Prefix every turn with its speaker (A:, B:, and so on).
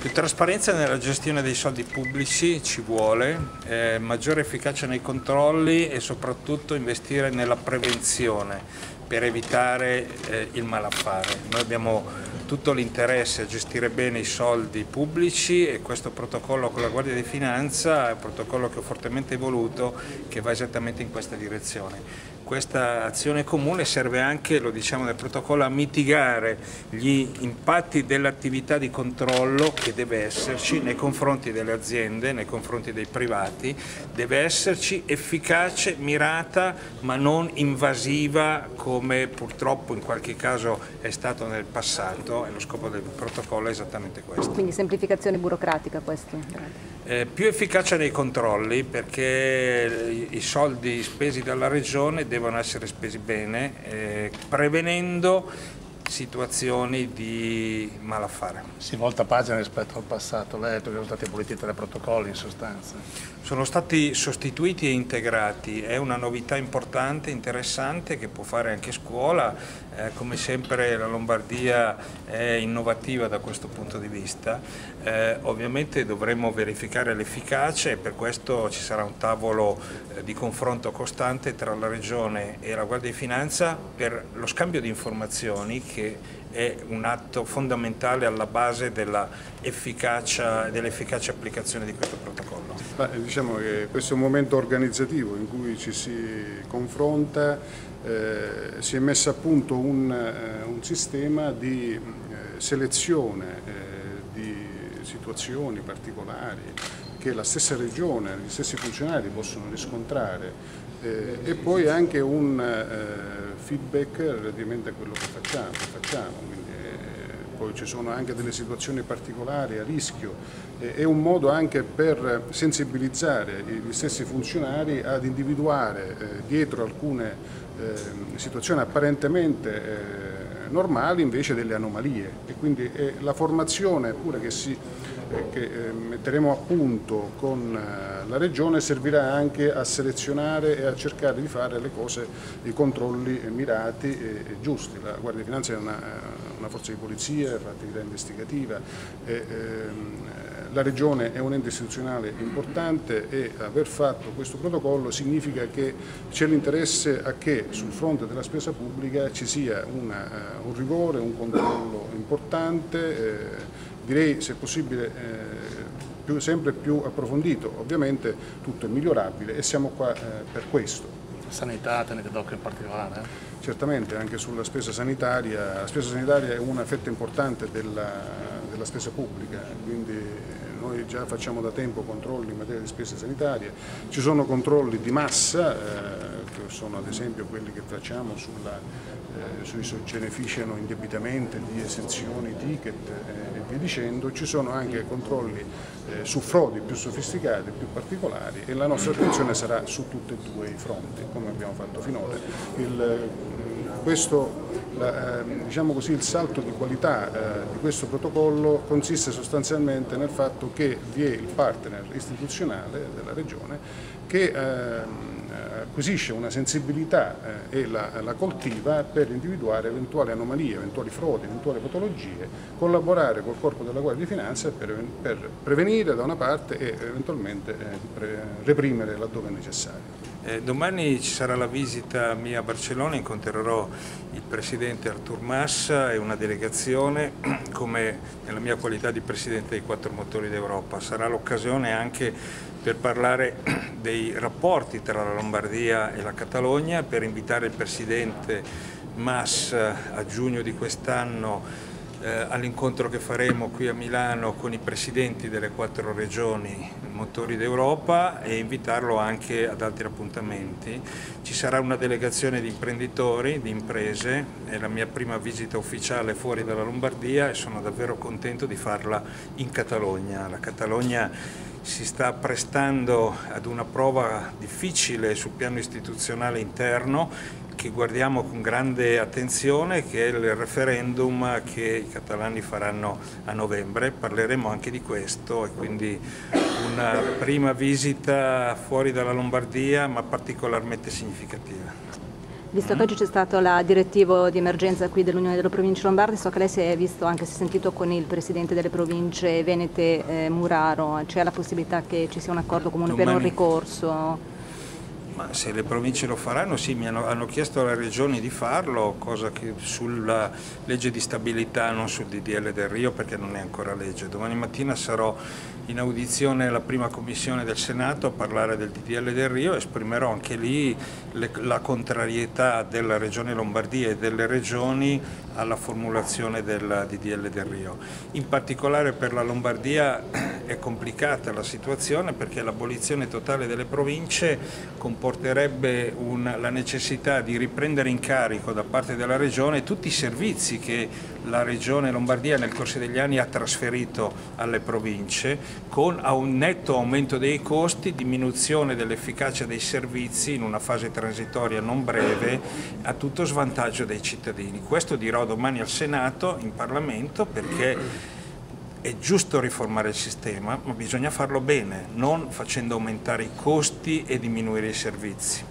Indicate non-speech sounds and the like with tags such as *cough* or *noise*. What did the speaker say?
A: Più trasparenza nella gestione dei soldi pubblici ci vuole, eh, maggiore efficacia nei controlli e soprattutto investire nella prevenzione per evitare eh, il malaffare. Noi abbiamo tutto l'interesse a gestire bene i soldi pubblici e questo protocollo con la Guardia di Finanza è un protocollo che ho fortemente voluto che va esattamente in questa direzione questa azione comune serve anche, lo diciamo nel protocollo, a mitigare gli impatti dell'attività di controllo che deve esserci nei confronti delle aziende, nei confronti dei privati, deve esserci efficace, mirata ma non invasiva come purtroppo in qualche caso è stato nel passato e lo scopo del protocollo è esattamente questo.
B: Quindi semplificazione burocratica questo?
A: Eh, più efficacia nei controlli perché i soldi spesi dalla Regione devono essere spesi bene, eh, prevenendo situazioni di malaffare.
C: Si volta pagina rispetto al passato, lei che sono stati aboliti tre protocolli in sostanza.
A: Sono stati sostituiti e integrati, è una novità importante, interessante che può fare anche scuola, eh, come sempre la Lombardia è innovativa da questo punto di vista, eh, ovviamente dovremo verificare l'efficacia e per questo ci sarà un tavolo eh, di confronto costante tra la Regione e la Guardia di Finanza per lo scambio di informazioni che che è un atto fondamentale alla base dell'efficace dell applicazione di questo protocollo.
D: Beh, diciamo che questo è un momento organizzativo in cui ci si confronta, eh, si è messo a punto un, eh, un sistema di eh, selezione eh, di situazioni particolari che la stessa regione, gli stessi funzionari possono riscontrare eh, e poi anche un eh, feedback relativamente a quello che facciamo. Facciamo. Quindi, eh, poi ci sono anche delle situazioni particolari a rischio, è un modo anche per sensibilizzare gli stessi funzionari ad individuare eh, dietro alcune ehm, situazioni apparentemente eh, normali invece delle anomalie e quindi la formazione pure che si che eh, metteremo a punto con eh, la Regione servirà anche a selezionare e a cercare di fare le cose, i controlli mirati e, giusti. La Guardia di Finanza è una, eh, una forza di polizia, fa attività investigativa, e, ehm, la Regione è un ente istituzionale importante e aver fatto questo protocollo significa che c'è l'interesse a che sul fronte della spesa pubblica ci sia una, un rigore, un controllo importante direi se possibile eh, più, sempre più approfondito, ovviamente tutto è migliorabile e siamo qua eh, per questo.
C: Sanità tenete d'occhio in particolare?
D: Eh? Certamente anche sulla spesa sanitaria, la spesa sanitaria è una fetta importante della, della spesa pubblica, quindi noi già facciamo da tempo controlli in materia di spese sanitarie, ci sono controlli di massa, eh, che sono ad esempio quelli che facciamo sulla, eh, sui beneficiano indebitamente di esenzioni, ticket eh, e via dicendo, ci sono anche controlli eh, su frodi più sofisticate, più particolari e la nostra attenzione sarà su tutti e due i fronti, come abbiamo fatto finora. Il, questo, ehm, diciamo così, il salto di qualità eh, di questo protocollo consiste sostanzialmente nel fatto che vi è il partner istituzionale della Regione che eh, acquisisce una sensibilità eh, e la, la, coltiva per individuare eventuali anomalie, eventuali frodi, eventuali patologie, collaborare col corpo della Guardia di Finanza per, per prevenire da una parte e eventualmente eh, pre, reprimere laddove necessario.
A: Eh, domani ci sarà la visita mia a Barcellona, incontrerò il Presidente Artur Massa e una delegazione *clears throat* come nella mia qualità di Presidente dei quattro motori d'Europa. Sarà l'occasione anche per parlare *clears throat* dei rapporti tra la Lombardia e la Catalogna, per invitare il Presidente Mas a giugno di quest'anno eh, all'incontro che faremo qui a Milano con i presidenti delle quattro regioni motori d'Europa e invitarlo anche ad altri appuntamenti. Ci sarà una delegazione di imprenditori, di imprese, è la mia prima visita ufficiale fuori dalla Lombardia e sono davvero contento di farla in Catalogna. La Catalogna si sta prestando ad una prova difficile sul piano istituzionale interno che guardiamo con grande attenzione che è il referendum che i catalani faranno a novembre, parleremo anche di questo e quindi una prima visita fuori dalla Lombardia ma particolarmente significativa.
B: Visto che oggi c'è stato la direttiva di emergenza qui dell'Unione delle Province Lombarde, so che lei si è visto anche, si è sentito con il Presidente delle Province Venete eh, Muraro, c'è la possibilità che ci sia un accordo comune per un ricorso?
A: Ma se le province lo faranno, sì, mi hanno, hanno, chiesto alle regioni di farlo, cosa che sulla legge di stabilità, non sul DDL del Rio perché non è ancora legge. Domani mattina sarò in audizione alla prima commissione del Senato a parlare del DDL del Rio, esprimerò anche lì le, la contrarietà della Regione Lombardia e delle regioni alla formulazione del DDL del Rio. In particolare per la Lombardia *clears throat* è complicata la situazione perché l'abolizione totale delle province comporterebbe un, la necessità di riprendere in carico da parte della Regione tutti i servizi che la Regione Lombardia nel corso degli anni ha trasferito alle province con un netto aumento dei costi, diminuzione dell'efficacia dei servizi in una fase transitoria non breve a tutto svantaggio dei cittadini. Questo dirò domani al Senato, in Parlamento, perché è giusto riformare il sistema, ma bisogna farlo bene, non facendo aumentare i costi e diminuire i servizi.